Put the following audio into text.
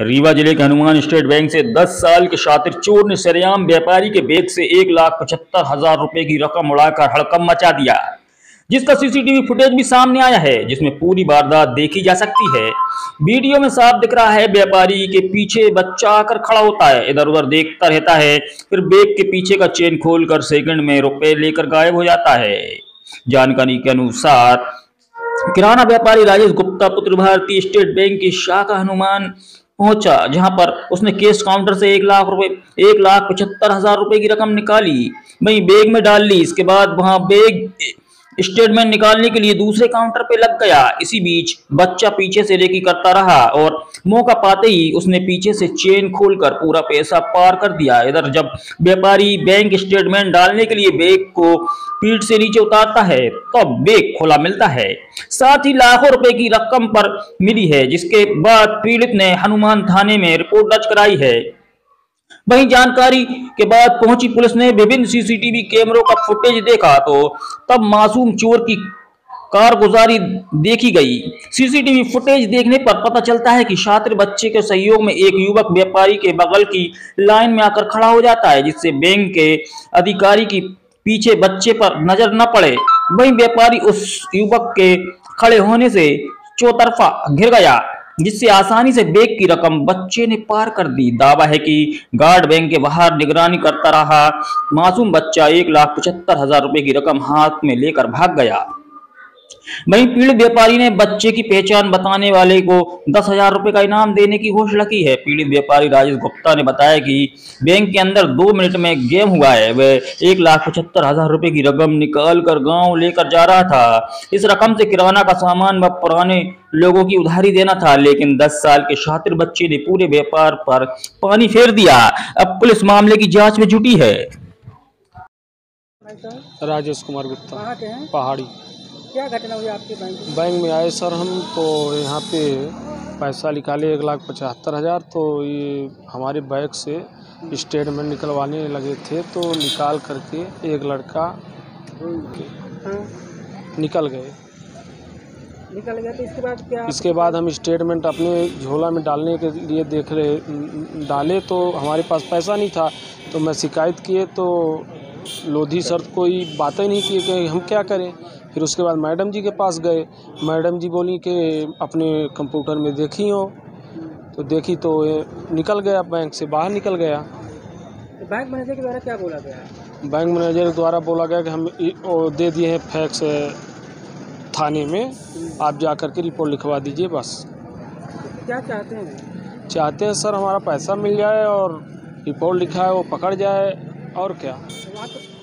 रीवा ज़िले के Hanuman state bank से 10 साल के शातिर चोर ने सरेआम व्यापारी के बैग से एक लाख पचहत्तर हज़ार रुपए की रकम उड़ाकर हड़कम मचा दिया। जिसका सीसीटीवी फुटेज भी सामने आया है, जिसमें पूरी वारदात देखी जा सकती है। वीडियो में साफ़ दिख रहा है, व्यापारी के पीछे बच्चा आकर खड़ा होता है। इधर उधर देखता रहता है, फिर बैग के पीछे का चेन खोलकर सेकंड में रुपए लेकर गायब हो जाता है। जानकारी के अनुसार किराना व्यापारी राजेश गुप्ता, पुत्र भारतीय स्टेट बैंक की शाखा हनुमान पहुँचा, जहाँ पर उसने केस काउंटर से एक लाख रुपए, एक लाख पचहत्तर हज़ार रुपए की रकम निकाली। वही बैग में डाल ली, इसके बाद वहाँ बैग स्टेटमेंट निकालने के लिए दूसरे काउंटर पे लग गया। इसी बीच बच्चा पीछे से रेकी करता रहा और मौका पाते ही उसने पीछे से चेन खोलकर पूरा पैसा पार कर दिया। इधर जब व्यापारी बैंक स्टेटमेंट डालने के लिए बैग को पीठ से नीचे उतारता है तो बैग खोला मिलता है। साथ ही लाखों रुपए की रकम पर मिली है, जिसके बाद पीड़ित ने हनुमान थाने में रिपोर्ट दर्ज कराई है। वहीं जानकारी के बाद पहुँची पुलिस ने विभिन्न सीसीटीवी कैमरों का फुटेज देखा तो तब मासूम चोर की कारगुजारी देखी गई। सीसीटीवी फुटेज देखने पर पता चलता है कि छात्र बच्चे के सहयोग में एक युवक व्यापारी के बगल की लाइन में आकर खड़ा हो जाता है, जिससे बैंक के अधिकारी की पीछे बच्चे पर नज़र न पड़े। वहीं व्यापारी उस युवक के खड़े होने से चौतरफा घिर गया। जिससे आसानी से बैग की रकम बच्चे ने पार कर दी। दावा है कि गार्ड बैंक के बाहर निगरानी करता रहा। मासूम बच्चा एक लाख पचहत्तर हज़ार रुपए की रकम हाथ में लेकर भाग गया। वहीं पीड़ित व्यापारी ने बच्चे की पहचान बताने वाले को दस हज़ार रुपए का इनाम देने की घोषणा की है। पीड़ित व्यापारी राजेश गुप्ता ने बताया कि बैंक के अंदर दो मिनट में गेम हुआ है। वह एक लाख पचहत्तर हज़ार रुपए की रकम निकाल कर गाँव लेकर जा रहा था। इस रकम से किराना का सामान व पुराने लोगों की उधारी देना था लेकिन दस साल के शातिर बच्चे ने पूरे व्यापार पर पानी फेर दिया। अब पुलिस मामले की जाँच में जुटी है। राजेश कुमार गुप्ता पहाड़ी। क्या घटना हुई आपके बैंक में? बैंक में आए सर हम तो यहाँ पे पैसा निकाले एक लाख पचहत्तर हज़ार तो ये हमारे बैंक से स्टेटमेंट निकलवाने लगे थे तो निकाल करके एक लड़का हाँ निकल गए। निकल गया तो इसके बाद क्या? इसके बाद हम स्टेटमेंट अपने झोला में डालने के लिए देख रहे डाले तो हमारे पास पैसा नहीं था तो मैं शिकायत किए तो लोधी सर कोई बातें नहीं की कि हम क्या करें? फिर उसके बाद मैडम जी के पास गए। मैडम जी बोली कि अपने कंप्यूटर में देखी हो। तो देखी तो निकल गया बैंक से बाहर निकल गया। तो बैंक मैनेजर के द्वारा क्या बोला गया? बैंक मैनेजर द्वारा बोला गया कि हम दे दिए हैं फैक्स थाने में। आप जा कर के रिपोर्ट लिखवा दीजिए बस। क्या चाहते हैं? चाहते हैं सर हमारा पैसा मिल जाए और रिपोर्ट लिखा है वो पकड़ जाए और क्या? तो